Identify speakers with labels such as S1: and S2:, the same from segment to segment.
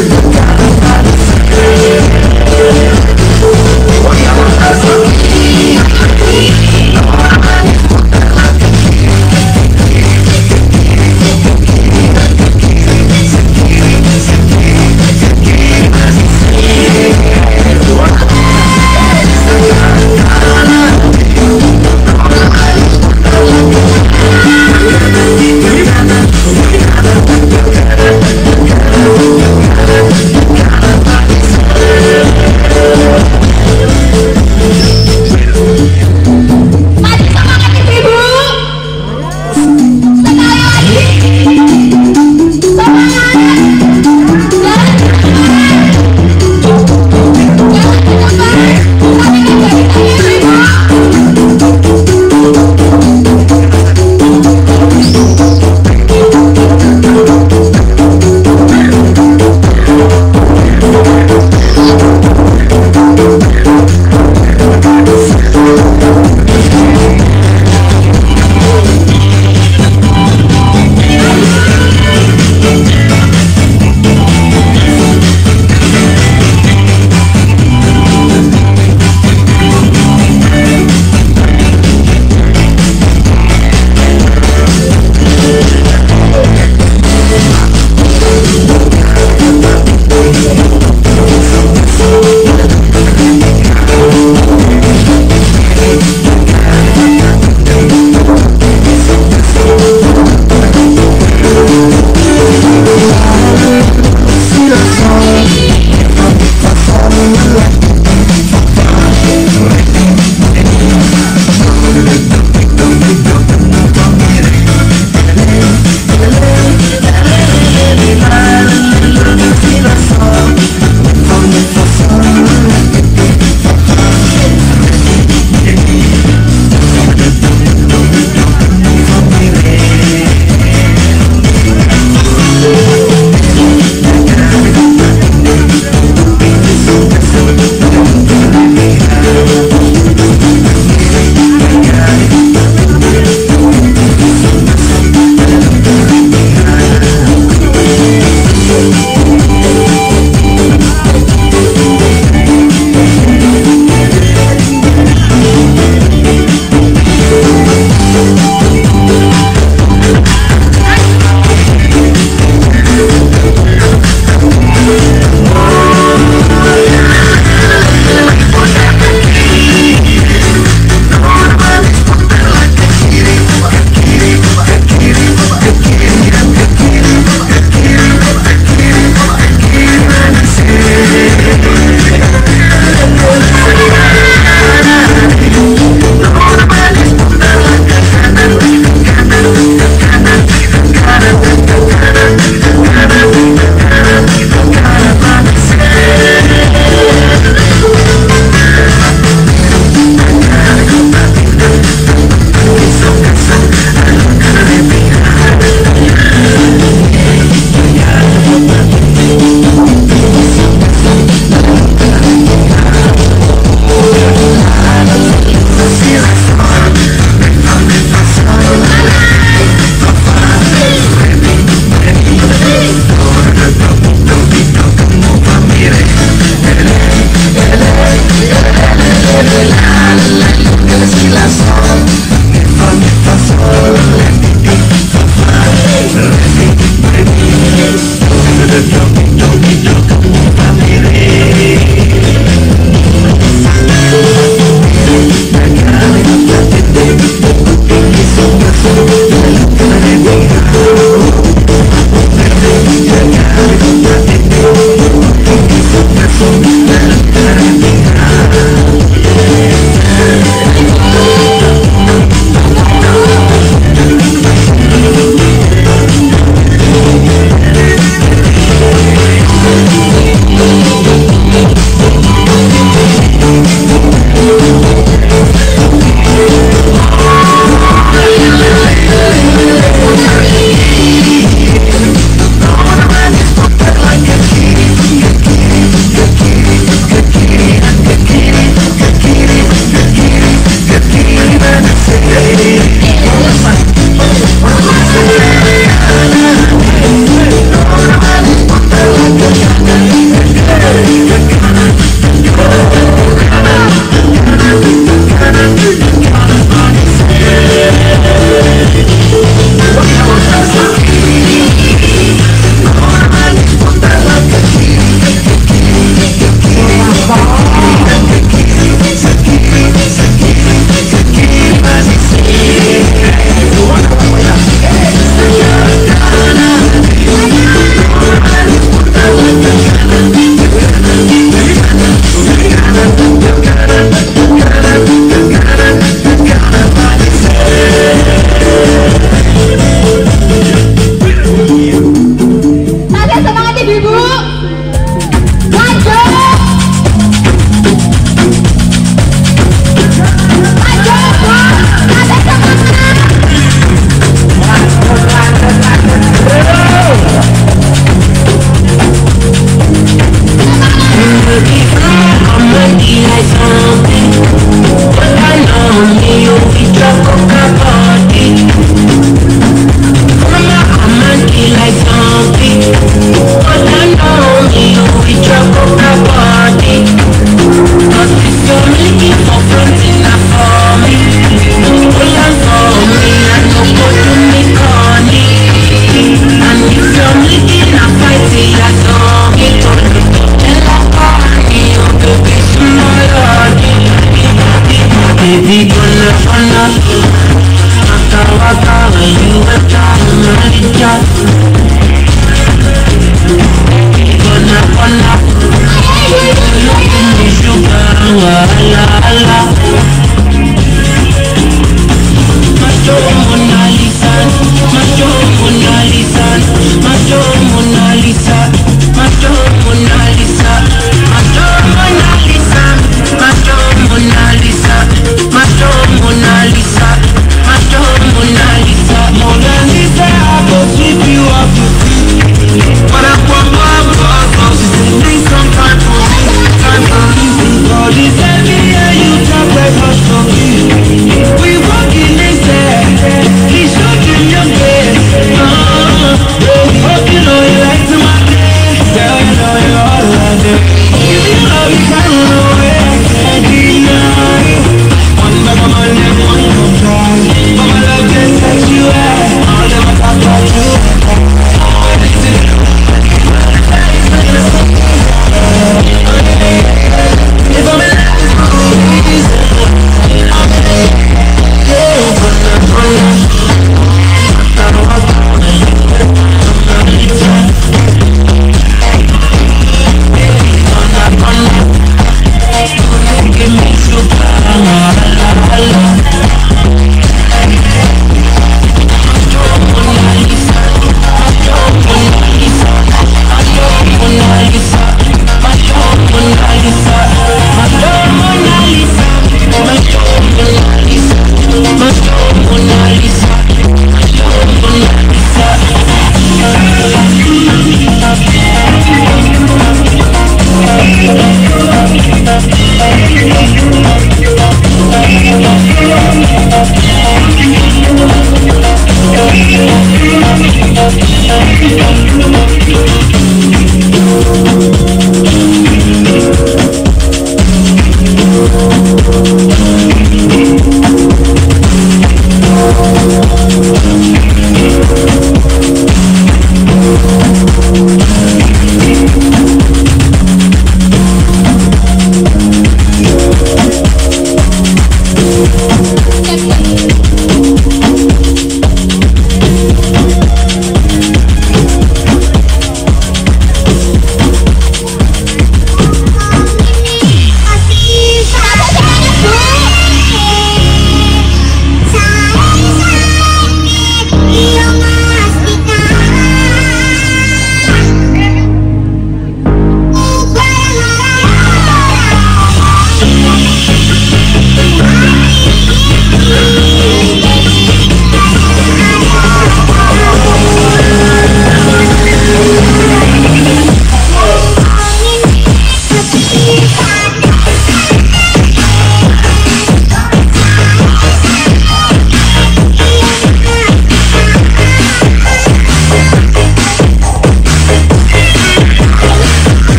S1: you.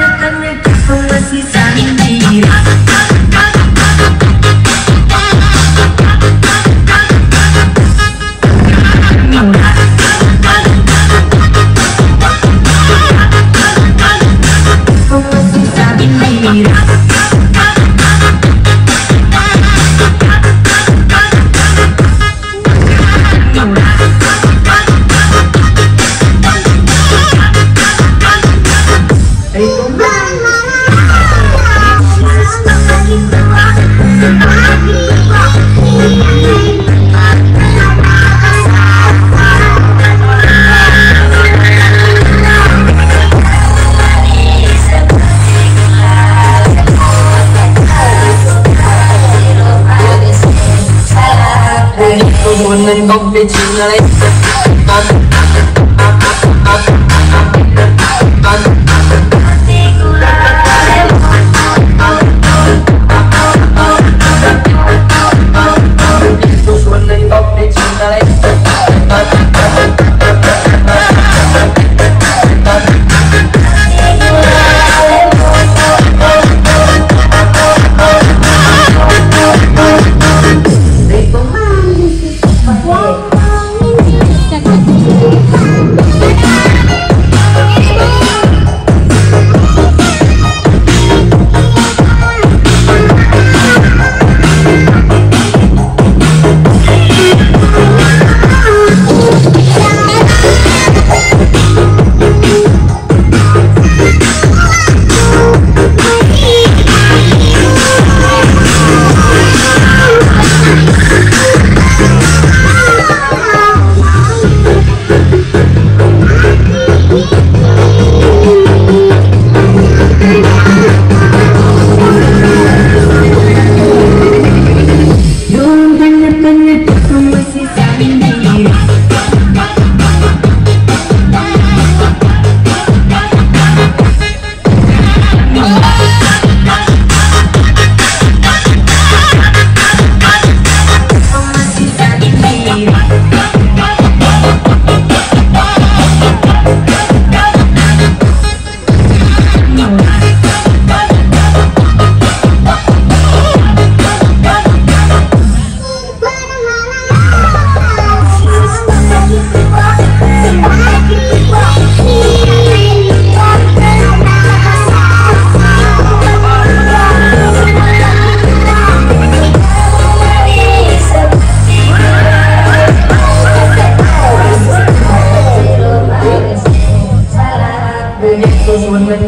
S1: Doon tanda-tanda ko masih sendiri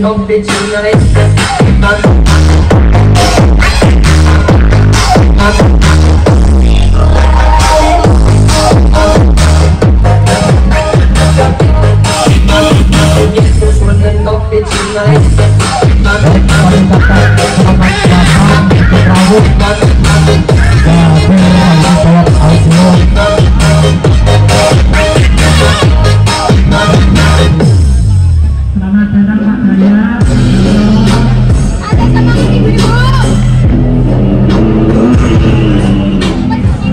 S1: of the junior